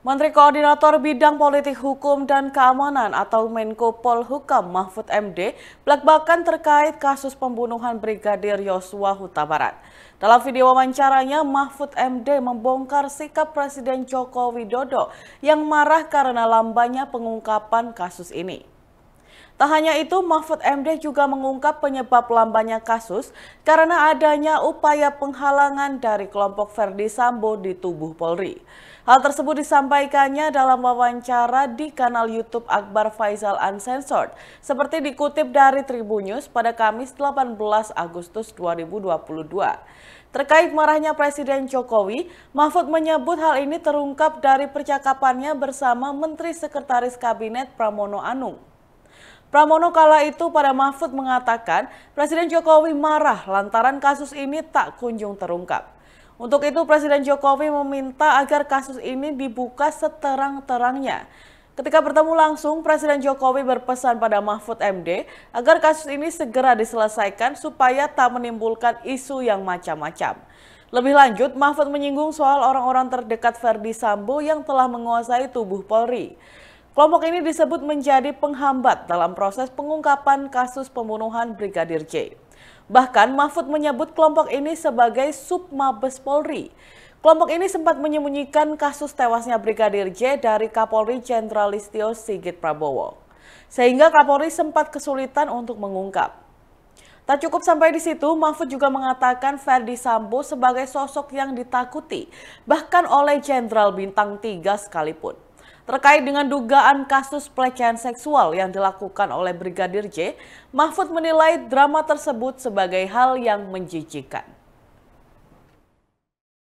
Menteri Koordinator Bidang Politik Hukum dan Keamanan atau Menko Polhukam Mahfud MD belak-belakan terkait kasus pembunuhan Brigadir Yosua Huta Barat. Dalam video wawancaranya, Mahfud MD membongkar sikap Presiden Joko Widodo yang marah karena lambannya pengungkapan kasus ini. Tak hanya itu, Mahfud MD juga mengungkap penyebab lambannya kasus karena adanya upaya penghalangan dari kelompok Verdi Sambo di tubuh Polri. Hal tersebut disampaikannya dalam wawancara di kanal YouTube Akbar Faisal Uncensored, seperti dikutip dari Tribunnews pada Kamis 18 Agustus 2022. Terkait marahnya Presiden Jokowi, Mahfud menyebut hal ini terungkap dari percakapannya bersama Menteri Sekretaris Kabinet Pramono Anung. Pramono kala itu pada Mahfud mengatakan Presiden Jokowi marah lantaran kasus ini tak kunjung terungkap. Untuk itu Presiden Jokowi meminta agar kasus ini dibuka seterang-terangnya. Ketika bertemu langsung, Presiden Jokowi berpesan pada Mahfud MD agar kasus ini segera diselesaikan supaya tak menimbulkan isu yang macam-macam. Lebih lanjut, Mahfud menyinggung soal orang-orang terdekat Verdi Sambo yang telah menguasai tubuh Polri. Kelompok ini disebut menjadi penghambat dalam proses pengungkapan kasus pembunuhan Brigadir J. Bahkan Mahfud menyebut kelompok ini sebagai Submabes Polri. Kelompok ini sempat menyembunyikan kasus tewasnya Brigadir J dari Kapolri Jenderal Listio Sigit Prabowo. Sehingga Kapolri sempat kesulitan untuk mengungkap. Tak cukup sampai di situ, Mahfud juga mengatakan Ferdi Sambo sebagai sosok yang ditakuti, bahkan oleh Jenderal Bintang 3 sekalipun terkait dengan dugaan kasus pelecehan seksual yang dilakukan oleh Brigadir J, Mahfud menilai drama tersebut sebagai hal yang menjijikan.